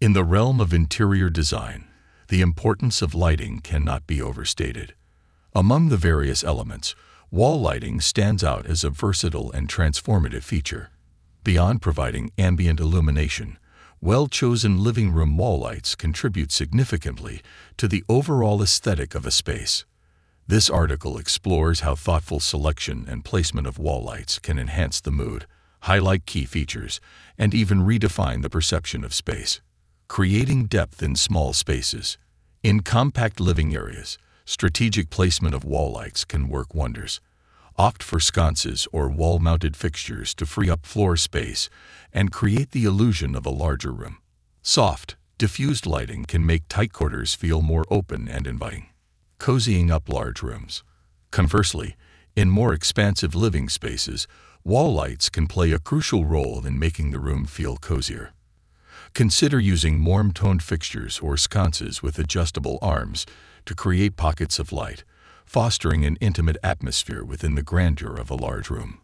In the realm of interior design, the importance of lighting cannot be overstated. Among the various elements, wall lighting stands out as a versatile and transformative feature. Beyond providing ambient illumination, well-chosen living room wall lights contribute significantly to the overall aesthetic of a space. This article explores how thoughtful selection and placement of wall lights can enhance the mood, highlight key features, and even redefine the perception of space. Creating depth in small spaces. In compact living areas, strategic placement of wall lights can work wonders. Opt for sconces or wall-mounted fixtures to free up floor space and create the illusion of a larger room. Soft, diffused lighting can make tight quarters feel more open and inviting cozying up large rooms. Conversely, in more expansive living spaces, wall lights can play a crucial role in making the room feel cozier. Consider using warm-toned fixtures or sconces with adjustable arms to create pockets of light, fostering an intimate atmosphere within the grandeur of a large room.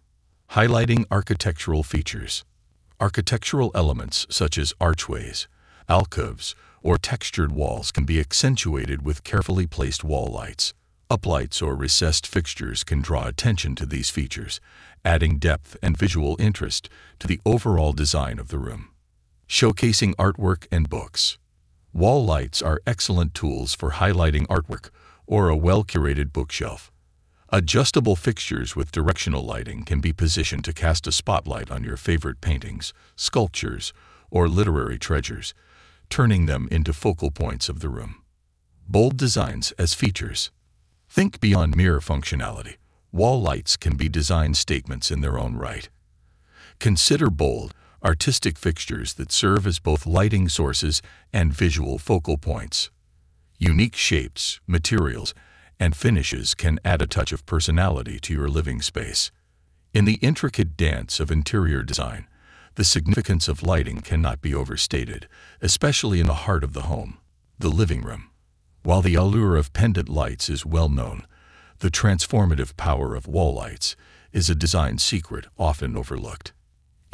Highlighting architectural features. Architectural elements such as archways, alcoves, or textured walls can be accentuated with carefully placed wall lights. Uplights or recessed fixtures can draw attention to these features, adding depth and visual interest to the overall design of the room. Showcasing artwork and books. Wall lights are excellent tools for highlighting artwork or a well-curated bookshelf. Adjustable fixtures with directional lighting can be positioned to cast a spotlight on your favorite paintings, sculptures, or literary treasures, turning them into focal points of the room. Bold designs as features. Think beyond mere functionality. Wall lights can be design statements in their own right. Consider bold, artistic fixtures that serve as both lighting sources and visual focal points. Unique shapes, materials, and finishes can add a touch of personality to your living space. In the intricate dance of interior design, the significance of lighting cannot be overstated, especially in the heart of the home, the living room. While the allure of pendant lights is well known, the transformative power of wall lights is a design secret often overlooked.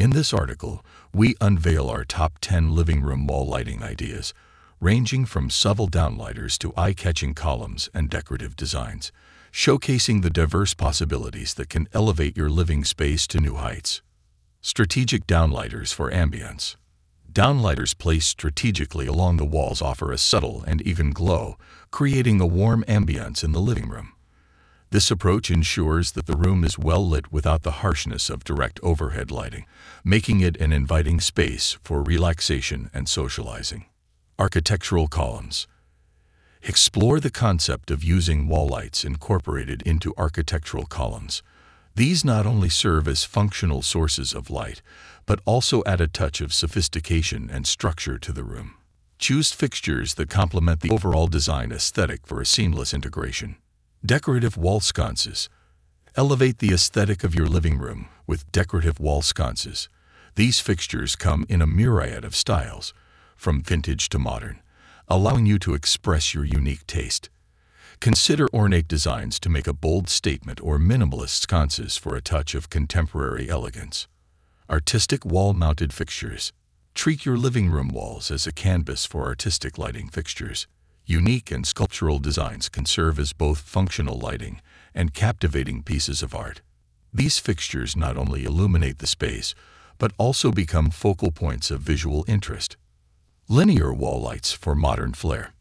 In this article, we unveil our top 10 living room wall lighting ideas, ranging from subtle downlighters to eye-catching columns and decorative designs, showcasing the diverse possibilities that can elevate your living space to new heights. Strategic downlighters for ambience. Downlighters placed strategically along the walls offer a subtle and even glow, creating a warm ambience in the living room. This approach ensures that the room is well lit without the harshness of direct overhead lighting, making it an inviting space for relaxation and socializing. Architectural columns. Explore the concept of using wall lights incorporated into architectural columns. These not only serve as functional sources of light, but also add a touch of sophistication and structure to the room. Choose fixtures that complement the overall design aesthetic for a seamless integration. Decorative wall sconces. Elevate the aesthetic of your living room with decorative wall sconces. These fixtures come in a myriad of styles, from vintage to modern, allowing you to express your unique taste. Consider ornate designs to make a bold statement or minimalist sconces for a touch of contemporary elegance. Artistic wall-mounted fixtures. Treat your living room walls as a canvas for artistic lighting fixtures. Unique and sculptural designs can serve as both functional lighting and captivating pieces of art. These fixtures not only illuminate the space, but also become focal points of visual interest. Linear wall lights for modern flair.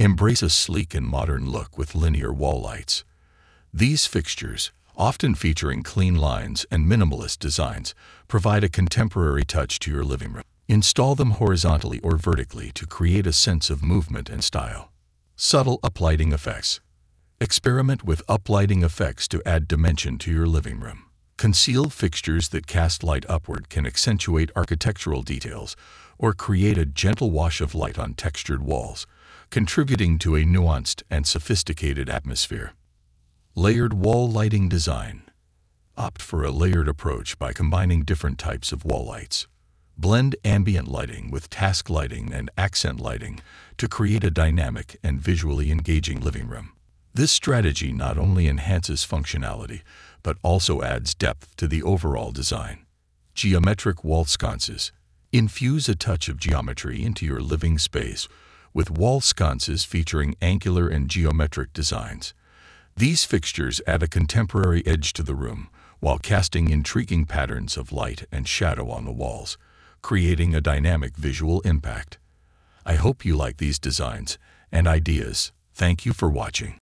Embrace a sleek and modern look with linear wall lights. These fixtures, often featuring clean lines and minimalist designs, provide a contemporary touch to your living room. Install them horizontally or vertically to create a sense of movement and style. Subtle uplighting effects. Experiment with uplighting effects to add dimension to your living room. Concealed fixtures that cast light upward can accentuate architectural details or create a gentle wash of light on textured walls, contributing to a nuanced and sophisticated atmosphere. Layered wall lighting design. Opt for a layered approach by combining different types of wall lights. Blend ambient lighting with task lighting and accent lighting to create a dynamic and visually engaging living room. This strategy not only enhances functionality, but also adds depth to the overall design. Geometric wall sconces. Infuse a touch of geometry into your living space with wall sconces featuring angular and geometric designs. These fixtures add a contemporary edge to the room while casting intriguing patterns of light and shadow on the walls creating a dynamic visual impact. I hope you like these designs and ideas. Thank you for watching.